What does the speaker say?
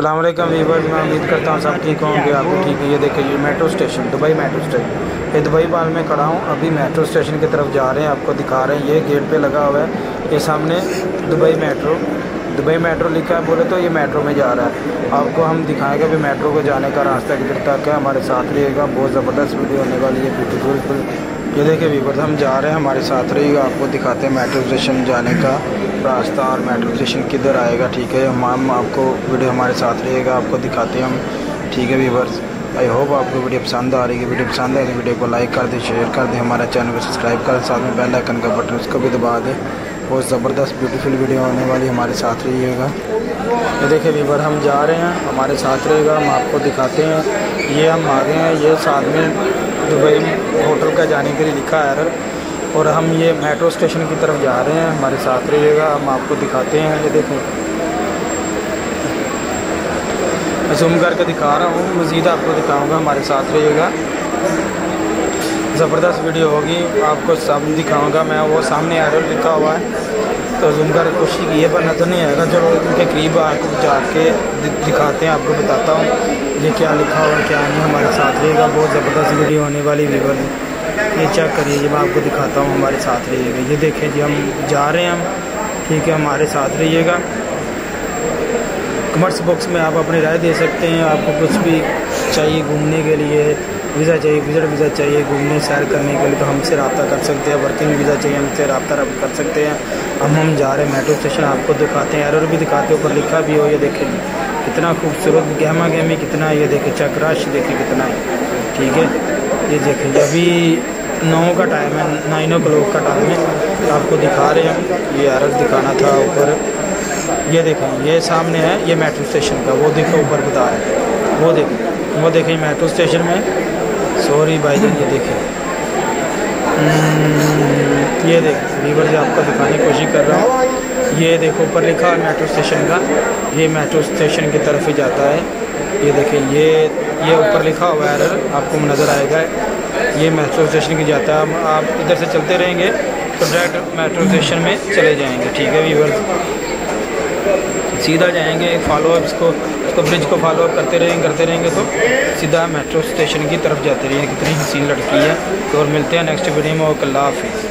अस्सलाम वालेकुम वीवर्स मैं उम्मीद करता हूँ सब ठीक होंगे आपको ठीक है। ये देखिए metro station Dubai metro station ये दुबई बाल में खड़ा हूँ। अभी मेट्रो स्टेशन की तरफ़ जा रहे हैं, आपको दिखा रहे हैं। ये गेट पे लगा हुआ है। ये सामने दुबई मेट्रो दुबई मेट्रो लिखा है, बोले तो ये मेट्रो में जा रहा है। आपको हम दिखाएँगे भी मेट्रो को जाने का रास्ता किधर तक है हमारे साथ रहिएगा बहुत ज़बरदस्त वीडियो होने वाली है ब्यूटीफुल ये देखिए वीवर हम जा रहे हैं, हमारे साथ रहिएगा। आपको दिखाते हैं मेट्रो स्टेशन जाने का। रास्ता और मेट्रो स्टेशन किधर आएगा, ठीक है? हम आपको वीडियो हमारे साथ रहेगा, आपको दिखाते हैं हम, ठीक है वीवर्स आई होप आपको वीडियो पसंद आ रही है। वीडियो पसंद है तो वीडियो को लाइक कर दें शेयर कर दें, हमारा चैनल को सब्सक्राइब कर साथ में बेल आइकन का बटन उसको भी दबा दें। बहुत ज़बरदस्त ब्यूटीफुल वीडियो आने वाली हमारे साथ रहिएगा। ये देखिए वीवर हम जा रहे हैं, हमारे साथ रहेगा, हम आपको दिखाते हैं। ये हम आ गए हैं, ये साथ में दुबई होटल का जाने के लिए लिखा है और हम ये मेट्रो स्टेशन की तरफ़ जा रहे हैं। हमारे साथ रहिएगा, हम आपको दिखाते हैं। ये देखें। जूम करके दिखा रहा हूँ। मज़ीद आपको दिखाऊँगा। हमारे साथ रहिएगा। ज़बरदस्त वीडियो होगी। आपको सब दिखाऊँगा। मैं वो सामने एरो लिखा हुआ है। तो जूम कर कोशिश की है, पर नज़र नहीं आएगा। चलो, उनके करीब आकर जाके दिखाते हैं। आपको बताता हूँ। ये क्या लिखा हुआ है क्या नहीं। हमारे साथ रहेगा बहुत ज़बरदस्त वीडियो होने वाली वीवर ये चेक करिए? जी मैं आपको दिखाता हूँ, हमारे साथ रहिएगा। ये देखें जी, हम जा रहे हैं हम। ठीक है, हमारे साथ रहिएगा। कमर्स बॉक्स में आप अपनी राय दे सकते हैं। आपको कुछ भी चाहिए घूमने के लिए वीज़ा चाहिए विज़िट वीज़ा चाहिए, घूमने सैर करने के लिए तो हमसे रबता कर सकते हैं। वर्किंग वीज़ा चाहिए, हमसे रबता कर सकते हैं। हम हम जा रहे हैं मेट्रो स्टेशन आपको दिखाते हैं। एरर भी दिखाते हैं, ऊपर लिखा भी हो, ये देखें कितना खूबसूरत गहमा गहमी कितना ये देखें चक रश देखें कितना है। ठीक है? ये देखें अभी नौ का टाइम है नाइन ओ क्लॉक का टाइम है। आपको दिखा रहे हैं ये एरर दिखाना था ऊपर। ये देखें ये सामने है ये मेट्रो स्टेशन का वो देखो ऊपर बता रहे हैं। वो देखें वो देखें मेट्रो स्टेशन में। सॉरी भाई जान ये देखिए हम्म, ये देख लीवर जो आपको दिखाने की कोशिश कर रहा हूँ। ये देखो ऊपर लिखा है मेट्रो स्टेशन का। ये मेट्रो स्टेशन की तरफ़ ही जाता है। ये देखें ये ये ऊपर लिखा हुआ है आपको नज़र आएगा। ये मेट्रो स्टेशन की जाता है। आप इधर से चलते रहेंगे तो डायरेक्ट मेट्रो स्टेशन में चले जाएँगे, ठीक है वीवर सीधा जाएँगे फॉलो अप इसको इसको ब्रिज को फॉलो अप करते रहेंगे करते रहेंगे तो सीधा मेट्रो स्टेशन की तरफ़ जाते रहेंगे कितनी हसीन लड़की है। तो और मिलते हैं नेक्स्ट वीडियो में वो कल्ला हाफिज़।